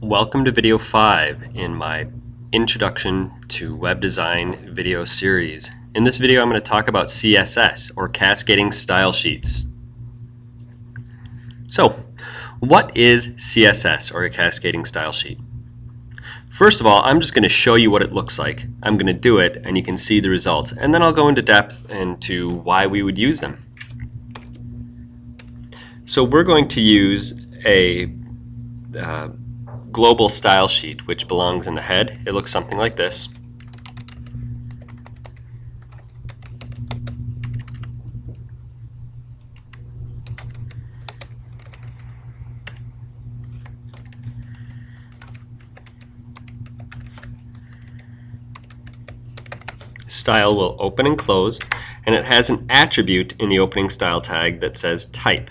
Welcome to video 5 in my Introduction to Web Design video series. In this video I'm going to talk about CSS or Cascading Style Sheets. So, what is CSS or a Cascading Style Sheet? First of all, I'm just going to show you what it looks like. I'm going to do it and you can see the results and then I'll go into depth into why we would use them. So we're going to use a uh, global style sheet which belongs in the head. It looks something like this. Style will open and close and it has an attribute in the opening style tag that says type.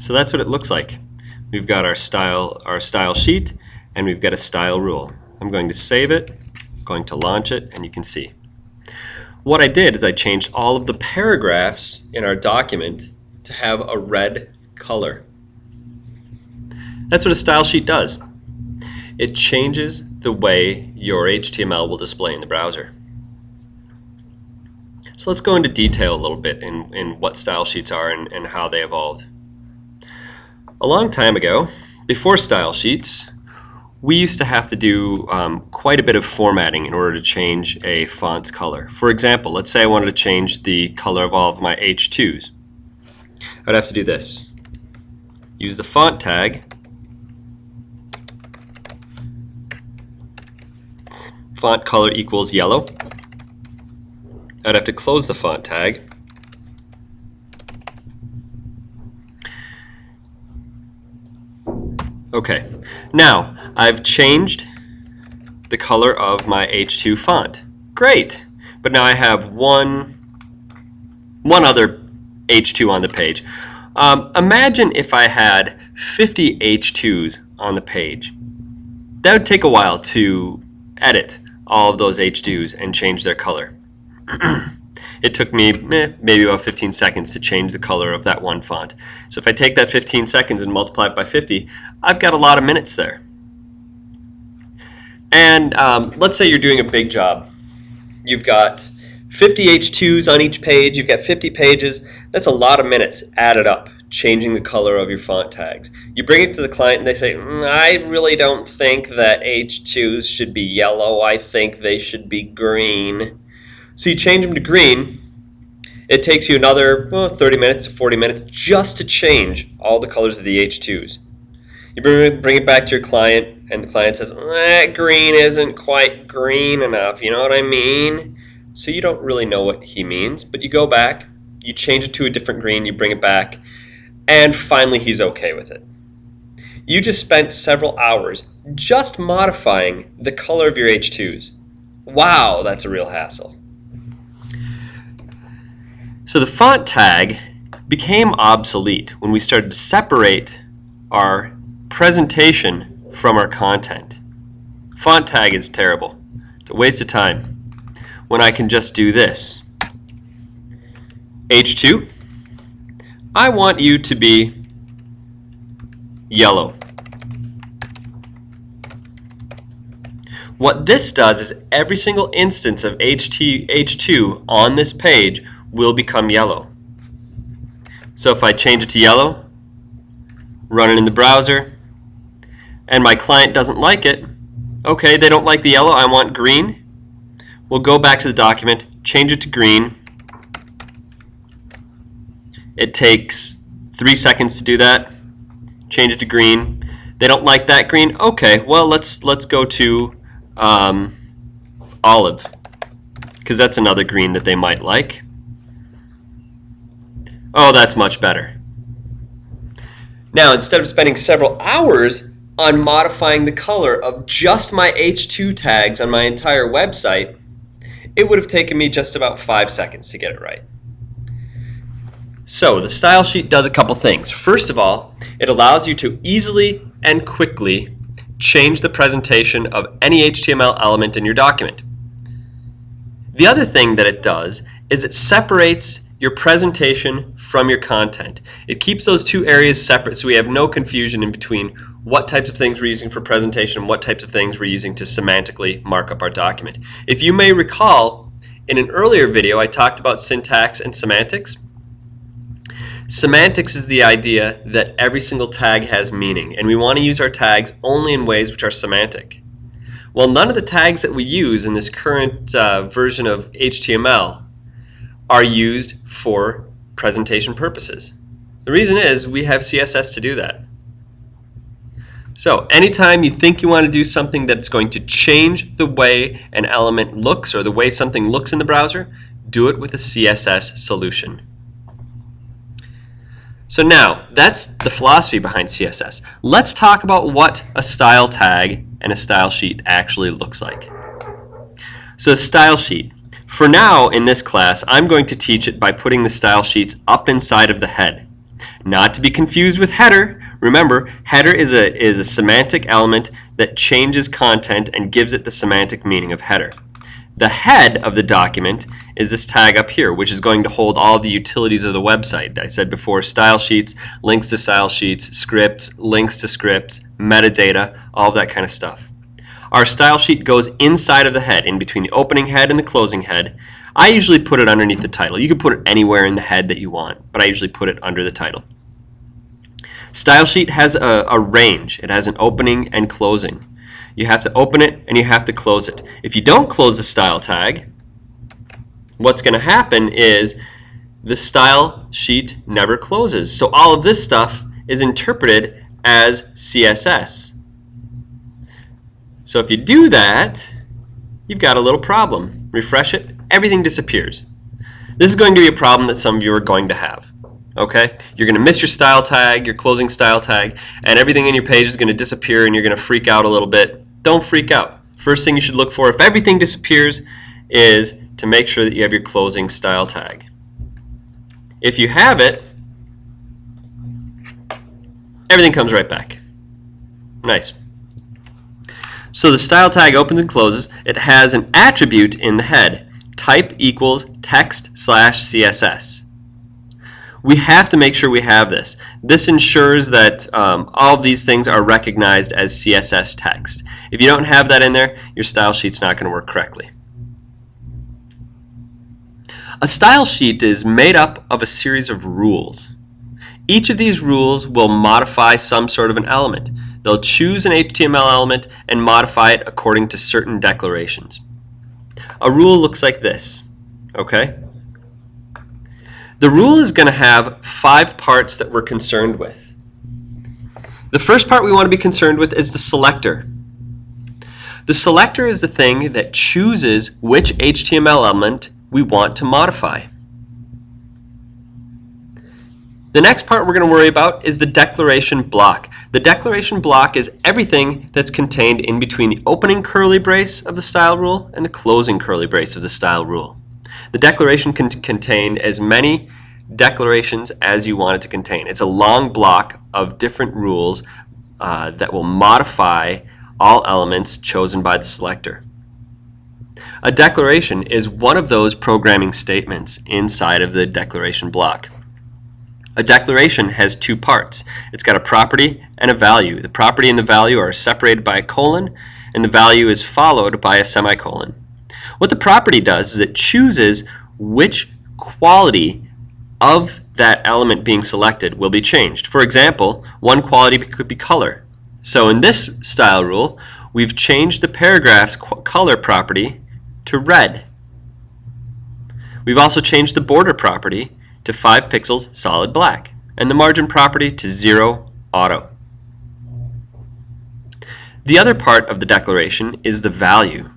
So that's what it looks like. We've got our style, our style sheet, and we've got a style rule. I'm going to save it, going to launch it, and you can see. What I did is I changed all of the paragraphs in our document to have a red color. That's what a style sheet does. It changes the way your HTML will display in the browser. So let's go into detail a little bit in, in what style sheets are and, and how they evolved. A long time ago, before style sheets, we used to have to do um, quite a bit of formatting in order to change a font's color. For example, let's say I wanted to change the color of all of my H2s. I'd have to do this. Use the font tag, font color equals yellow. I'd have to close the font tag, Okay, now I've changed the color of my H2 font. Great, but now I have one, one other H2 on the page. Um, imagine if I had 50 H2s on the page. That would take a while to edit all of those H2s and change their color. it took me eh, maybe about 15 seconds to change the color of that one font. So if I take that 15 seconds and multiply it by 50, I've got a lot of minutes there. And um, let's say you're doing a big job. You've got 50 H2s on each page, you've got 50 pages. That's a lot of minutes added up, changing the color of your font tags. You bring it to the client and they say, mm, I really don't think that H2s should be yellow, I think they should be green. So you change them to green. It takes you another well, 30 minutes to 40 minutes just to change all the colors of the H2s. You bring it, back to your client, and the client says, that green isn't quite green enough. You know what I mean? So you don't really know what he means, but you go back, you change it to a different green, you bring it back, and finally he's okay with it. You just spent several hours just modifying the color of your H2s. Wow, that's a real hassle. So the font tag became obsolete when we started to separate our presentation from our content. Font tag is terrible. It's a waste of time when I can just do this. H2, I want you to be yellow. What this does is every single instance of HT, H2 on this page will become yellow. So if I change it to yellow, run it in the browser, and my client doesn't like it, okay, they don't like the yellow, I want green, we'll go back to the document, change it to green. It takes three seconds to do that. Change it to green. They don't like that green. Okay, well let's let's go to um, olive because that's another green that they might like. Oh, that's much better. Now, instead of spending several hours on modifying the color of just my H2 tags on my entire website, it would have taken me just about five seconds to get it right. So the style sheet does a couple things. First of all, it allows you to easily and quickly change the presentation of any HTML element in your document. The other thing that it does is it separates your presentation from your content. It keeps those two areas separate so we have no confusion in between what types of things we're using for presentation and what types of things we're using to semantically mark up our document. If you may recall, in an earlier video I talked about syntax and semantics. Semantics is the idea that every single tag has meaning and we want to use our tags only in ways which are semantic. Well, none of the tags that we use in this current uh, version of HTML are used for presentation purposes. The reason is we have CSS to do that. So anytime you think you want to do something that's going to change the way an element looks or the way something looks in the browser, do it with a CSS solution. So now, that's the philosophy behind CSS. Let's talk about what a style tag and a style sheet actually looks like. So style sheet. For now, in this class, I'm going to teach it by putting the style sheets up inside of the head. Not to be confused with header. Remember, header is a, is a semantic element that changes content and gives it the semantic meaning of header. The head of the document is this tag up here, which is going to hold all the utilities of the website. I said before, style sheets, links to style sheets, scripts, links to scripts, metadata, all that kind of stuff. Our style sheet goes inside of the head, in between the opening head and the closing head. I usually put it underneath the title. You can put it anywhere in the head that you want, but I usually put it under the title. Style sheet has a, a range. It has an opening and closing. You have to open it and you have to close it. If you don't close the style tag, what's going to happen is the style sheet never closes. So all of this stuff is interpreted as CSS. So if you do that, you've got a little problem. Refresh it, everything disappears. This is going to be a problem that some of you are going to have. Okay? You're going to miss your style tag, your closing style tag, and everything in your page is going to disappear and you're going to freak out a little bit. Don't freak out. First thing you should look for if everything disappears is to make sure that you have your closing style tag. If you have it, everything comes right back. Nice. So the style tag opens and closes. It has an attribute in the head. Type equals text slash CSS. We have to make sure we have this. This ensures that um, all of these things are recognized as CSS text. If you don't have that in there, your style sheet's not going to work correctly. A style sheet is made up of a series of rules. Each of these rules will modify some sort of an element. They'll choose an HTML element and modify it according to certain declarations. A rule looks like this, okay? The rule is going to have five parts that we're concerned with. The first part we want to be concerned with is the selector. The selector is the thing that chooses which HTML element we want to modify. The next part we're going to worry about is the declaration block. The declaration block is everything that's contained in between the opening curly brace of the style rule and the closing curly brace of the style rule. The declaration can contain as many declarations as you want it to contain. It's a long block of different rules uh, that will modify all elements chosen by the selector. A declaration is one of those programming statements inside of the declaration block. A declaration has two parts. It's got a property and a value. The property and the value are separated by a colon, and the value is followed by a semicolon. What the property does is it chooses which quality of that element being selected will be changed. For example, one quality could be color. So in this style rule, we've changed the paragraph's color property to red. We've also changed the border property to 5 pixels solid black and the margin property to 0 auto. The other part of the declaration is the value.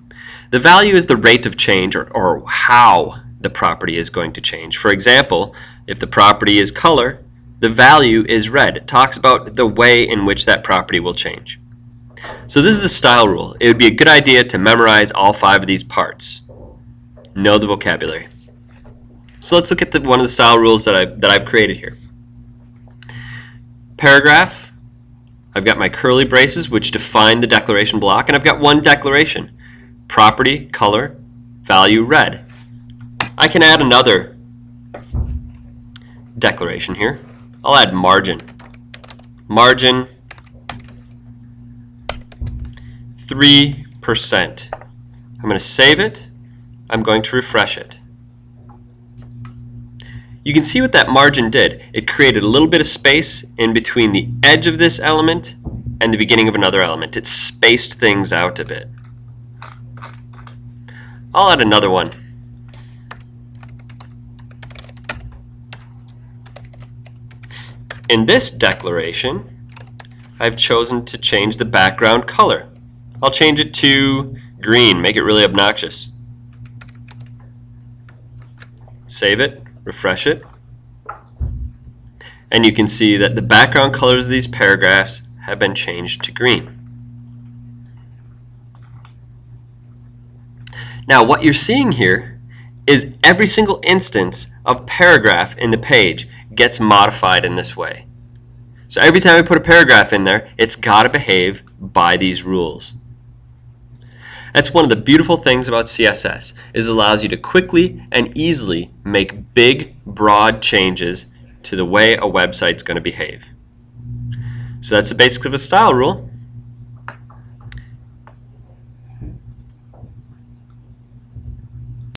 The value is the rate of change or, or how the property is going to change. For example, if the property is color, the value is red. It talks about the way in which that property will change. So this is the style rule. It would be a good idea to memorize all five of these parts. Know the vocabulary. So let's look at the, one of the style rules that, I, that I've created here. Paragraph I've got my curly braces, which define the declaration block, and I've got one declaration. Property, color, value, red. I can add another declaration here. I'll add margin. Margin 3%. I'm going to save it. I'm going to refresh it. You can see what that margin did. It created a little bit of space in between the edge of this element and the beginning of another element. It spaced things out a bit. I'll add another one. In this declaration, I've chosen to change the background color. I'll change it to green, make it really obnoxious. Save it, refresh it, and you can see that the background colors of these paragraphs have been changed to green. Now what you're seeing here is every single instance of paragraph in the page gets modified in this way. So every time we put a paragraph in there, it's got to behave by these rules. That's one of the beautiful things about CSS, is it allows you to quickly and easily make big, broad changes to the way a website's going to behave. So that's the basics of a style rule.